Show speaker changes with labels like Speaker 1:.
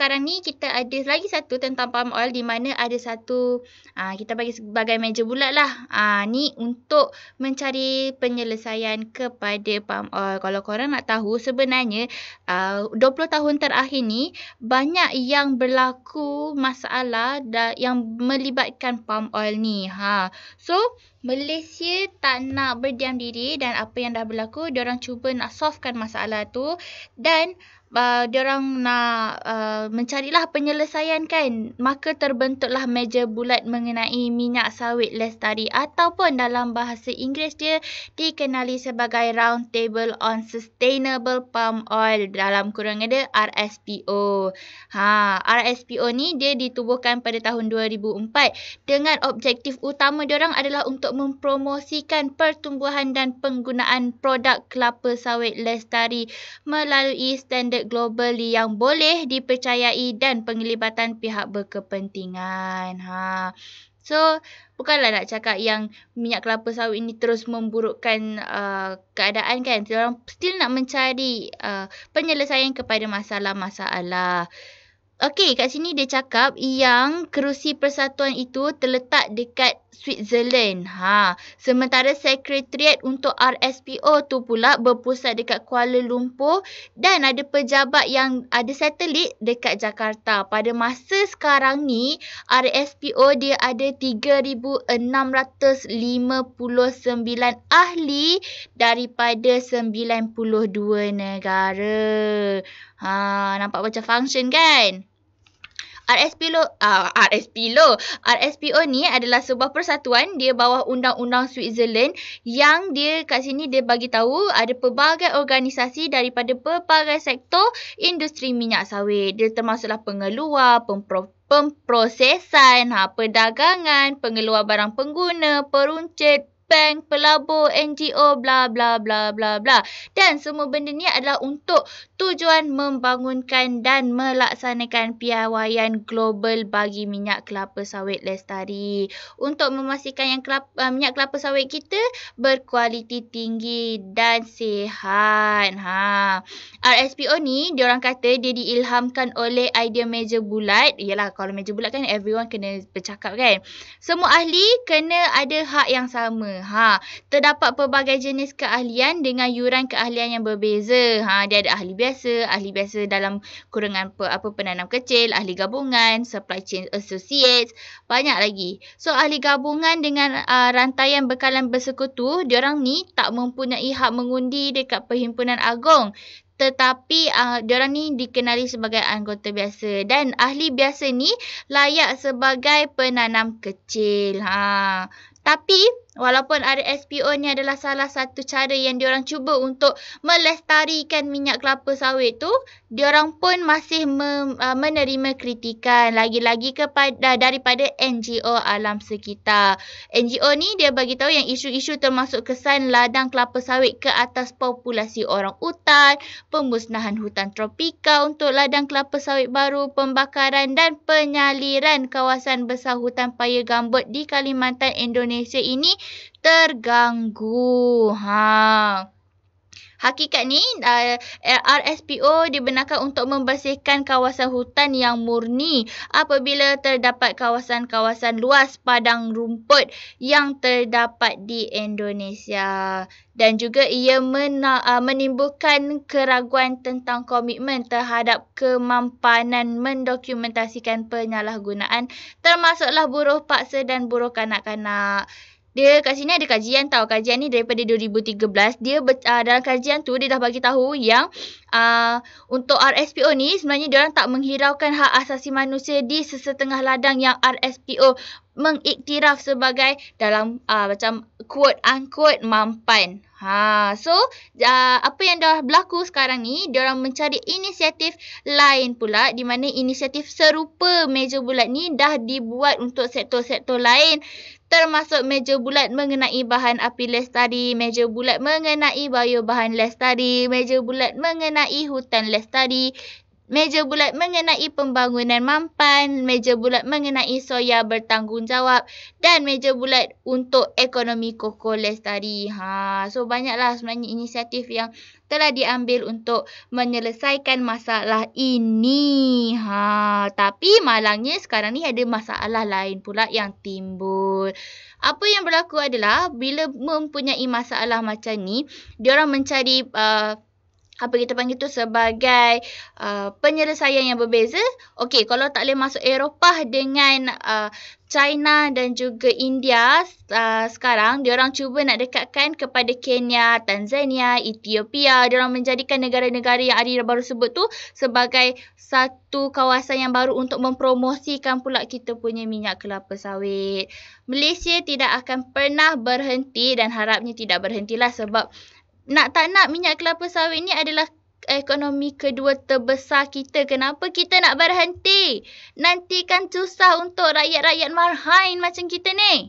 Speaker 1: sekarang ni kita ada lagi satu tentang palm oil di mana ada satu uh, kita bagi sebagai meja bulat lah. Uh, ni untuk mencari penyelesaian kepada palm oil. Kalau korang nak tahu sebenarnya uh, 20 tahun terakhir ni banyak yang berlaku masalah yang melibatkan palm oil ni. Ha. So Malaysia tak nak berdiam diri dan apa yang dah berlaku, diorang cuba nak solvekan masalah tu dan uh, diorang nak uh, mencarilah penyelesaian kan. Maka terbentuklah meja bulat mengenai minyak sawit lestari ataupun dalam bahasa Inggeris dia dikenali sebagai Round Table on Sustainable Palm Oil dalam kurang ada RSPO. Ha, RSPO ni dia ditubuhkan pada tahun 2004 dengan objektif utama diorang adalah untuk mempromosikan pertumbuhan dan penggunaan produk kelapa sawit lestari melalui standard standard global yang boleh dipercayai dan penglibatan pihak berkepentingan. Ha. So, bukanlah nak cakap yang minyak kelapa sawit ini terus memburukkan uh, keadaan kan. Orang still nak mencari uh, penyelesaian kepada masalah-masalah. Okey, kat sini dia cakap yang kerusi persatuan itu terletak dekat Switzerland. Ha, sementara sekretariat untuk RSPO tu pula berpusat dekat Kuala Lumpur dan ada pejabat yang ada satelit dekat Jakarta. Pada masa sekarang ni, RSPO dia ada 3659 ahli daripada 92 negara. Ha, nampak macam function kan? RSPO uh, ah, RSPO RSPO ni adalah sebuah persatuan. Dia bawah undang-undang Switzerland yang dia kat sini dia bagi tahu ada pelbagai organisasi daripada pelbagai sektor industri minyak sawit. Dia termasuklah pengeluar pempro pemprosesan ha perdagangan pengeluar barang pengguna peruncit bank, pelabur, NGO, bla bla bla bla bla. Dan semua benda ni adalah untuk tujuan membangunkan dan melaksanakan piawaian global bagi minyak kelapa sawit lestari. Untuk memastikan yang kelapa, uh, minyak kelapa sawit kita berkualiti tinggi dan sihat. Ha. RSPO ni, diorang kata dia diilhamkan oleh idea meja bulat. Yalah, kalau meja bulat kan everyone kena bercakap kan. Semua ahli kena ada hak yang sama. Ha, terdapat pelbagai jenis keahlian dengan yuran keahlian yang berbeza. Ha, dia ada ahli biasa, ahli biasa dalam kurungan pe, apa penanam kecil, ahli gabungan, supply chain associates, banyak lagi. So ahli gabungan dengan uh, rantaian bekalan bersekutu, diorang ni tak mempunyai hak mengundi dekat perhimpunan agung tetapi uh, diorang ni dikenali sebagai anggota biasa dan ahli biasa ni layak sebagai penanam kecil ha tapi Walaupun RSPO ni adalah salah satu cara yang diorang cuba untuk melestarikan minyak kelapa sawit tu, diorang pun masih me, uh, menerima kritikan lagi-lagi kepada daripada NGO alam sekitar. NGO ni dia bagi tahu yang isu-isu termasuk kesan ladang kelapa sawit ke atas populasi orang hutan, pemusnahan hutan tropika untuk ladang kelapa sawit baru, pembakaran dan penyaliran kawasan besar hutan paya gambut di Kalimantan Indonesia ini terganggu. Ha. Hakikat ni uh, RSPO dibenarkan untuk membersihkan kawasan hutan yang murni apabila terdapat kawasan-kawasan luas padang rumput yang terdapat di Indonesia dan juga ia mena, uh, menimbulkan keraguan tentang komitmen terhadap kemampanan mendokumentasikan penyalahgunaan termasuklah buruh paksa dan buruh kanak-kanak. Dia kat sini ada kajian tau. Kajian ni daripada 2013. Dia uh, dalam kajian tu dia dah bagi tahu yang uh, untuk RSPO ni sebenarnya dia orang tak menghiraukan hak asasi manusia di sesetengah ladang yang RSPO mengiktiraf sebagai dalam uh, macam quote unquote mampan. Ha, so uh, apa yang dah berlaku sekarang ni, dia orang mencari inisiatif lain pula di mana inisiatif serupa meja bulat ni dah dibuat untuk sektor-sektor lain termasuk meja bulat mengenai bahan api lestari, meja bulat mengenai bahan lestari, meja bulat mengenai hutan lestari, meja bulat mengenai pembangunan mampan, meja bulat mengenai soya bertanggungjawab dan meja bulat untuk ekonomi koko lestari. Ha, so banyaklah sebenarnya inisiatif yang telah diambil untuk menyelesaikan masalah ini. Ha. tapi malangnya sekarang ni ada masalah lain pula yang timbul. Apa yang berlaku adalah bila mempunyai masalah macam ni, diorang mencari uh, apa kita panggil tu sebagai uh, penyelesaian yang berbeza. Okey, kalau tak boleh masuk Eropah dengan uh, China dan juga India uh, sekarang, diorang cuba nak dekatkan kepada Kenya, Tanzania, Ethiopia. Diorang menjadikan negara-negara yang ada baru sebut tu sebagai satu kawasan yang baru untuk mempromosikan pula kita punya minyak kelapa sawit. Malaysia tidak akan pernah berhenti dan harapnya tidak berhentilah sebab nak tak nak minyak kelapa sawit ni adalah ekonomi kedua terbesar kita. Kenapa kita nak berhenti? Nanti kan susah untuk rakyat-rakyat marhain macam kita ni.